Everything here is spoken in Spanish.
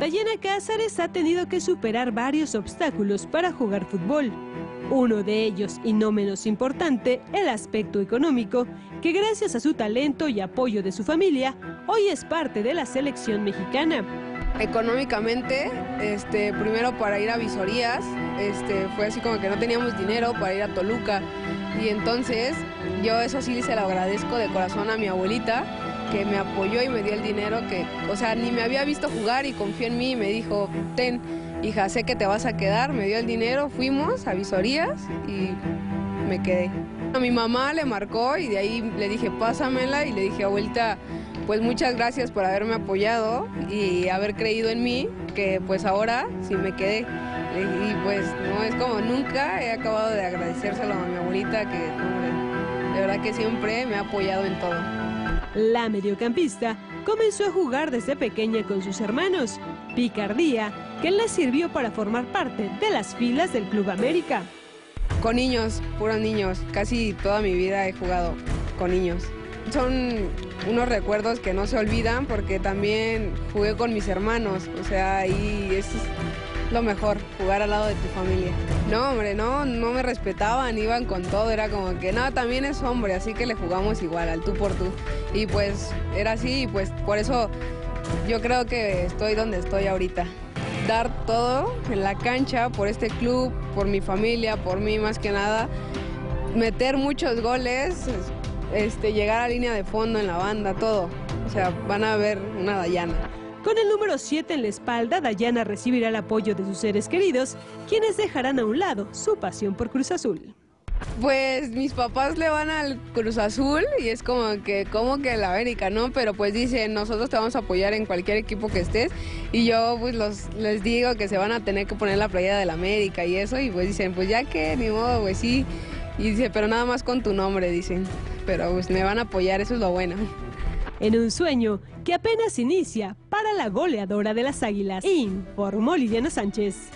Dayana Cázares ha tenido que superar varios obstáculos para jugar fútbol. Uno de ellos, y no menos importante, el aspecto económico, que gracias a su talento y apoyo de su familia, hoy es parte de la selección mexicana. Económicamente, este, primero para ir a visorías, este, fue así como que no teníamos dinero para ir a Toluca. Y entonces yo eso sí se lo agradezco de corazón a mi abuelita, que me apoyó y me dio el dinero que, o sea, ni me había visto jugar y confió en mí me dijo, ten, hija, sé que te vas a quedar, me dio el dinero, fuimos a visorías y me quedé. A mi mamá le marcó y de ahí le dije, pásamela y le dije, abuelita, pues muchas gracias por haberme apoyado y haber creído en mí, que pues ahora sí me quedé. Y pues no, es como nunca he acabado de agradecérselo a mi abuelita, que de verdad que siempre me ha apoyado en todo. La mediocampista comenzó a jugar desde pequeña con sus hermanos, picardía que le sirvió para formar parte de las filas del Club América. Con niños, puros niños, casi toda mi vida he jugado con niños. Son unos recuerdos que no se olvidan porque también jugué con mis hermanos, o sea, ahí es lo mejor, jugar al lado de tu familia. No, hombre, no, no me respetaban, iban con todo, era como que, no, también es hombre, así que le jugamos igual, al tú por tú. Y pues era así, y pues por eso yo creo que estoy donde estoy ahorita. Dar todo en la cancha por este club, por mi familia, por mí más que nada. Meter muchos goles, este, llegar a línea de fondo en la banda, todo. O sea, van a ver una Dayana. Con el número 7 en la espalda, Dayana recibirá el apoyo de sus seres queridos, quienes dejarán a un lado su pasión por Cruz Azul. Pues mis papás le van al Cruz Azul y es como que, como que la América, ¿no? Pero pues dicen, nosotros te vamos a apoyar en cualquier equipo que estés. Y yo pues los, les digo que se van a tener que poner la playera del América y eso. Y pues dicen, pues ya que, ni modo, pues sí. Y dice, pero nada más con tu nombre, dicen. Pero pues me van a apoyar, eso es lo bueno en un sueño que apenas inicia para la goleadora de las Águilas, informó Liliana Sánchez.